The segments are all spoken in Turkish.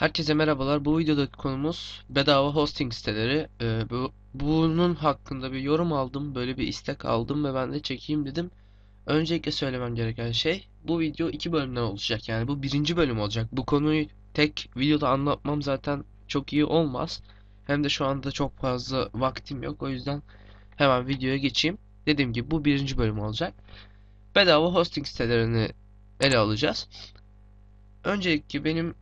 Herkese merhabalar. Bu videodaki konumuz bedava hosting siteleri. Ee, bu, bunun hakkında bir yorum aldım. Böyle bir istek aldım ve ben de çekeyim dedim. Öncelikle söylemem gereken şey bu video iki bölümden olacak. Yani bu birinci bölüm olacak. Bu konuyu tek videoda anlatmam zaten çok iyi olmaz. Hem de şu anda çok fazla vaktim yok. O yüzden hemen videoya geçeyim. Dediğim gibi bu birinci bölüm olacak. Bedava hosting sitelerini ele alacağız. Öncelikle benim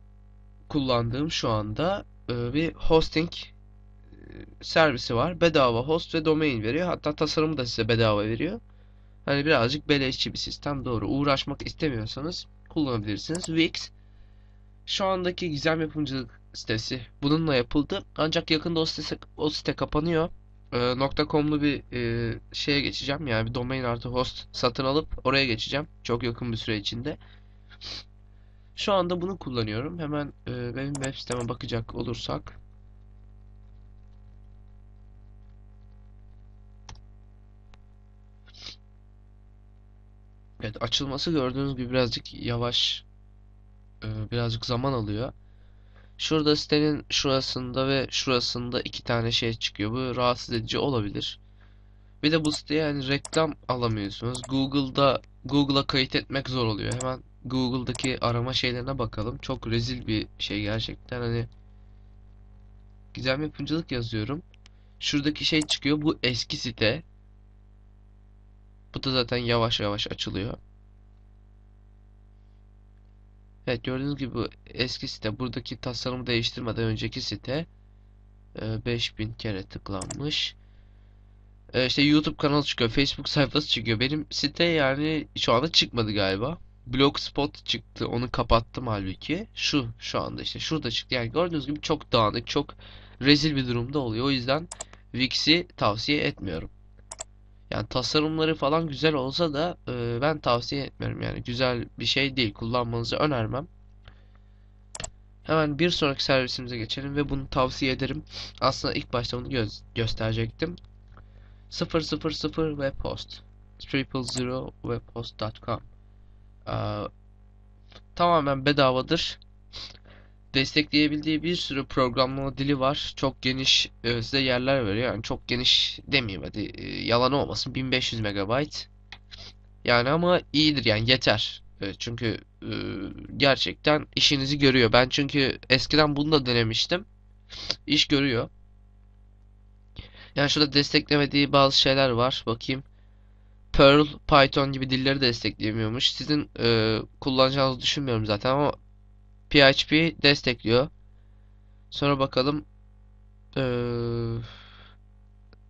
kullandığım şu anda e, bir hosting e, servisi var. Bedava host ve domain veriyor. Hatta tasarımı da size bedava veriyor. Hani birazcık beleşçi bir sistem doğru. Uğraşmak istemiyorsanız kullanabilirsiniz. Wix şu andaki gizem yapımcılık sitesi bununla yapıldı. Ancak yakında o site, o site kapanıyor. E, .com'lu bir e, şeye geçeceğim. Yani bir domain artı host satın alıp oraya geçeceğim. Çok yakın bir süre içinde. Şu anda bunu kullanıyorum. Hemen e, benim web siteme bakacak olursak. Evet açılması gördüğünüz gibi birazcık yavaş e, birazcık zaman alıyor. Şurada sitenin şurasında ve şurasında iki tane şey çıkıyor. Bu rahatsız edici olabilir. Bir de bu siteye yani reklam alamıyorsunuz. Google'da Google'a kayıt etmek zor oluyor. Hemen Google'daki arama şeylerine bakalım. Çok rezil bir şey gerçekten. Hani gizem yapımcılık yazıyorum. Şuradaki şey çıkıyor. Bu eski site. Bu da zaten yavaş yavaş açılıyor. Evet gördüğünüz gibi bu eski site. Buradaki tasarımı değiştirmeden önceki site. Ee, 5000 kere tıklanmış. Ee, işte YouTube kanalı çıkıyor. Facebook sayfası çıkıyor. Benim site yani şu anda çıkmadı galiba. Blogspot çıktı. Onu kapattım halbuki. Şu şu anda işte şurada çıktı. Yani gördüğünüz gibi çok dağınık, çok rezil bir durumda oluyor. O yüzden Wix'i tavsiye etmiyorum. Yani tasarımları falan güzel olsa da e, ben tavsiye etmiyorum. Yani güzel bir şey değil. Kullanmanızı önermem. Hemen bir sonraki servisimize geçelim ve bunu tavsiye ederim. Aslında ilk başta bunu gö gösterecektim. 000 webhost 000 webhost.com tamamen bedavadır. Destekleyebildiği bir sürü programlama dili var. Çok geniş e, size yerler veriyor. Yani çok geniş demeyeyim hadi e, yalan olmasın 1500 MB. Yani ama iyidir yani yeter. E, çünkü e, gerçekten işinizi görüyor. Ben çünkü eskiden bunu da denemiştim. İş görüyor. Yani şurada desteklemediği bazı şeyler var. Bakayım. Perl, Python gibi dilleri destekleyemiyormuş. Sizin e, kullanacağınızı düşünmüyorum zaten ama PHP destekliyor. Sonra bakalım. E,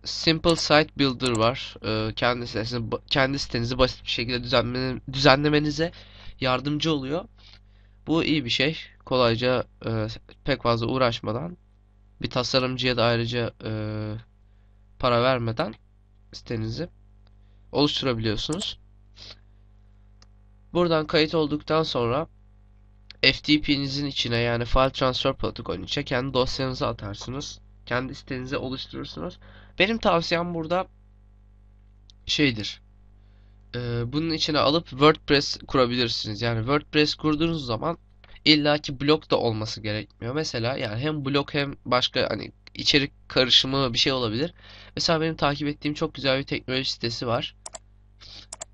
Simple Site Builder var. E, kendi sitenizi, kendi sitenizi basit bir şekilde düzenle, düzenlemenize yardımcı oluyor. Bu iyi bir şey. Kolayca e, pek fazla uğraşmadan bir tasarımcıya da ayrıca e, para vermeden sitenizi oluşturabiliyorsunuz. Buradan kayıt olduktan sonra FTP'nizin içine yani File Transfer Protokol'ün içine kendi dosyanızı atarsınız. Kendi sitenizi oluşturursunuz. Benim tavsiyem burada şeydir. Ee, bunun içine alıp WordPress kurabilirsiniz. Yani WordPress kurduğunuz zaman illaki blog da olması gerekmiyor. Mesela yani hem blog hem başka hani içerik karışımı bir şey olabilir. Mesela benim takip ettiğim çok güzel bir teknoloji sitesi var.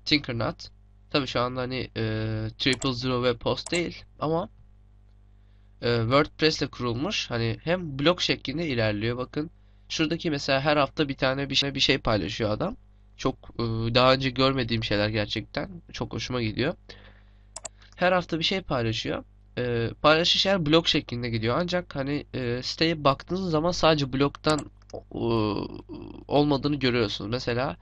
Tinkernaut. Tabii şu anda hani e, Triple Zero Web Post değil ama e, WordPress ile kurulmuş. Hani hem blog şeklinde ilerliyor. Bakın şuradaki mesela her hafta bir tane bir şey bir şey paylaşıyor adam. Çok e, daha önce görmediğim şeyler gerçekten. Çok hoşuma gidiyor. Her hafta bir şey paylaşıyor. E, paylaştığı şeyler blog şeklinde gidiyor. Ancak hani e, siteye baktığınız zaman sadece blogdan e, olmadığını görüyorsunuz. Mesela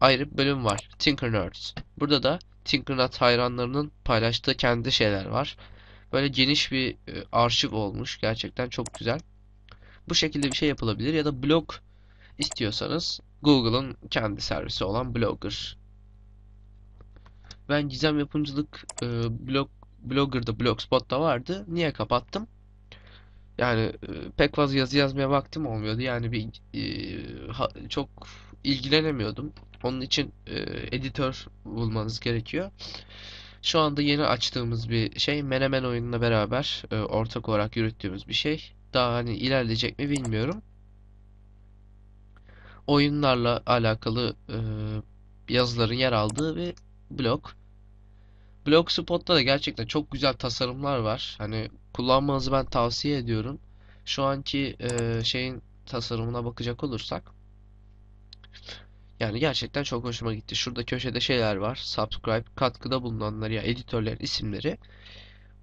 ayrı bir bölüm var. Tinker Nerds. Burada da Tinkernaut hayranlarının paylaştığı kendi şeyler var. Böyle geniş bir e, arşiv olmuş. Gerçekten çok güzel. Bu şekilde bir şey yapılabilir ya da blog istiyorsanız Google'ın kendi servisi olan Blogger. Ben gizem yapımcılık e, blog Blogger'da Blogspot'ta vardı. Niye kapattım? Yani e, pek fazla yazı yazmaya vaktim olmuyordu. Yani bir çok ilgilenemiyordum. Onun için e, editör bulmanız gerekiyor. Şu anda yeni açtığımız bir şey. Menemen oyununa beraber e, ortak olarak yürüttüğümüz bir şey. Daha hani ilerleyecek mi bilmiyorum. Oyunlarla alakalı e, yazıların yer aldığı bir blog. Blogspot'ta da gerçekten çok güzel tasarımlar var. Hani kullanmanızı ben tavsiye ediyorum. Şu anki e, şeyin tasarımına bakacak olursak yani gerçekten çok hoşuma gitti. Şurada köşede şeyler var. Subscribe, katkıda bulunanlar ya editörlerin isimleri.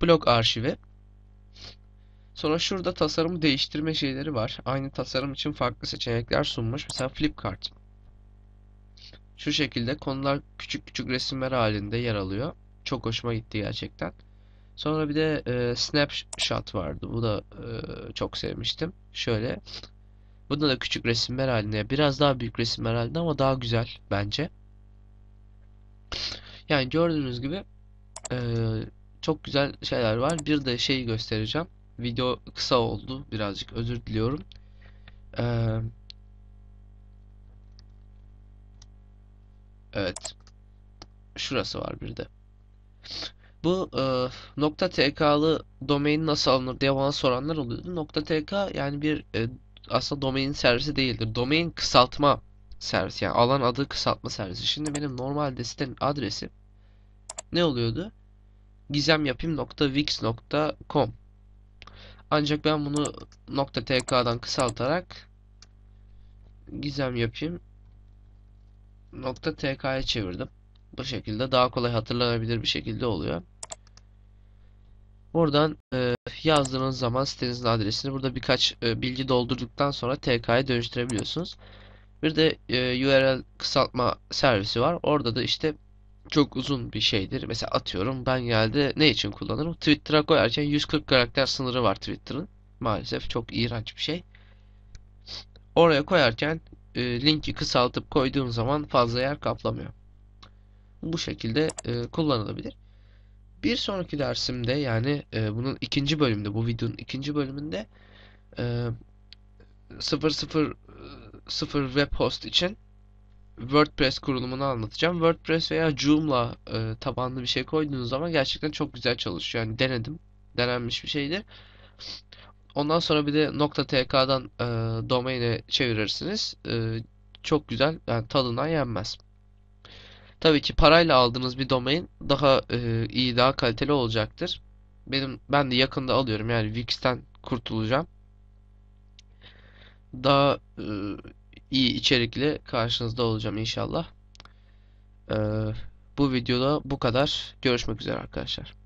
Blog arşivi. Sonra şurada tasarımı değiştirme şeyleri var. Aynı tasarım için farklı seçenekler sunmuş. Mesela Flipkart. Şu şekilde konular küçük küçük resimler halinde yer alıyor. Çok hoşuma gitti gerçekten. Sonra bir de e, Snapshot vardı. Bu da e, çok sevmiştim. Şöyle. Bunda da küçük resimler halinde. Biraz daha büyük resimler halinde ama daha güzel bence. Yani gördüğünüz gibi e, çok güzel şeyler var. Bir de şeyi göstereceğim. Video kısa oldu. Birazcık özür diliyorum. Ee, evet. Şurası var bir de. Bu e, .tk'lı domain nasıl alınır diye bana soranlar oluyordu. .tk yani bir e, aslında domain servisi değildir. Domain kısaltma servisi yani alan adı kısaltma servisi. Şimdi benim normalde sitenin adresi ne oluyordu? gizemyapim.wix.com Ancak ben bunu .tk'dan kısaltarak gizem yapayım .tk'ya çevirdim. Bu şekilde daha kolay hatırlanabilir bir şekilde oluyor. Buradan e, yazdığınız zaman sitenizin adresini burada birkaç e, bilgi doldurduktan sonra TK'ya dönüştürebiliyorsunuz. Bir de e, URL kısaltma servisi var. Orada da işte çok uzun bir şeydir. Mesela atıyorum ben geldi ne için kullanırım? Twitter'a koyarken 140 karakter sınırı var Twitter'ın. Maalesef çok iğrenç bir şey. Oraya koyarken e, linki kısaltıp koyduğum zaman fazla yer kaplamıyor. Bu şekilde e, kullanılabilir. Bir sonraki dersimde yani e, bunun ikinci bölümünde bu videonun ikinci bölümünde e, 000 web host için WordPress kurulumunu anlatacağım. WordPress veya Joomla e, tabanlı bir şey koyduğunuz zaman gerçekten çok güzel çalışıyor. Yani denedim. Denenmiş bir şeydir. Ondan sonra bir de .tk'dan e, domaine çevirirsiniz. E, çok güzel. Yani tadından yenmez. Tabii ki parayla aldığınız bir domain daha e, iyi, daha kaliteli olacaktır. Benim ben de yakında alıyorum. Yani Wix'ten kurtulacağım. Daha e, iyi içerikli karşınızda olacağım inşallah. E, bu videoda bu kadar. Görüşmek üzere arkadaşlar.